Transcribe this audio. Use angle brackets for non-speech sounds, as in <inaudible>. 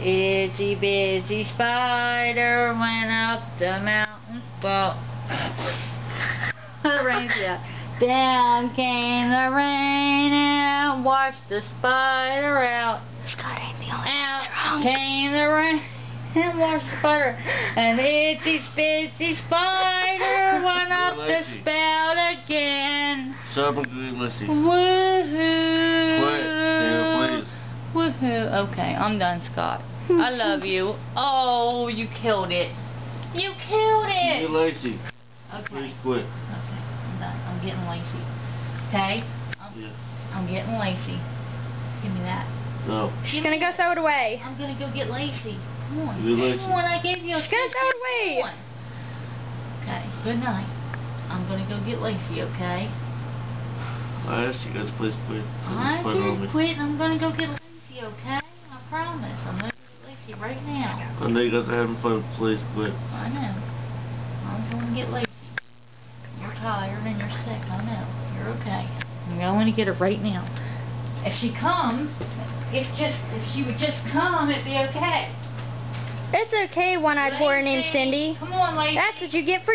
itsy bitsy spider went up the mountain. Well, the rain's out. Down came the rain and washed the spider out. Scott ain't the only Out one drunk. came the rain and washed the spider. And itsy bitsy spider went up the Lacey. spout again. Shut up and go get Lissy. Woohoo! Quit, Sarah, please. Woohoo. Okay, I'm done, Scott. <laughs> I love you. Oh, you killed it. You killed it. Get it. Lacey. Okay. Please quit. Okay, I'm done. I'm getting Lacey. Okay? I'm, Yeah. I'm getting Lacey. Give me that. No. She's gonna go throw it away. I'm gonna go get Lacey. Come on. You're lazy. Come on, I gave you a She's gonna throw it away. Come on. Okay, good night. I'm gonna go get Lacey, okay? I asked you guys please quit. I Just put it on did me. quit. I'm gonna go get Lacey, okay? I promise. I'm gonna get Lacey right now. I know you guys are having fun. Please quit. I know. I'm gonna get Lacey. You're tired and you're sick. I know. You're okay. I'm going to get her right now. If she comes, if just if she would just come, it'd be okay. It's okay, one-eyed whore named Cindy. Come on, lady. That's what you get for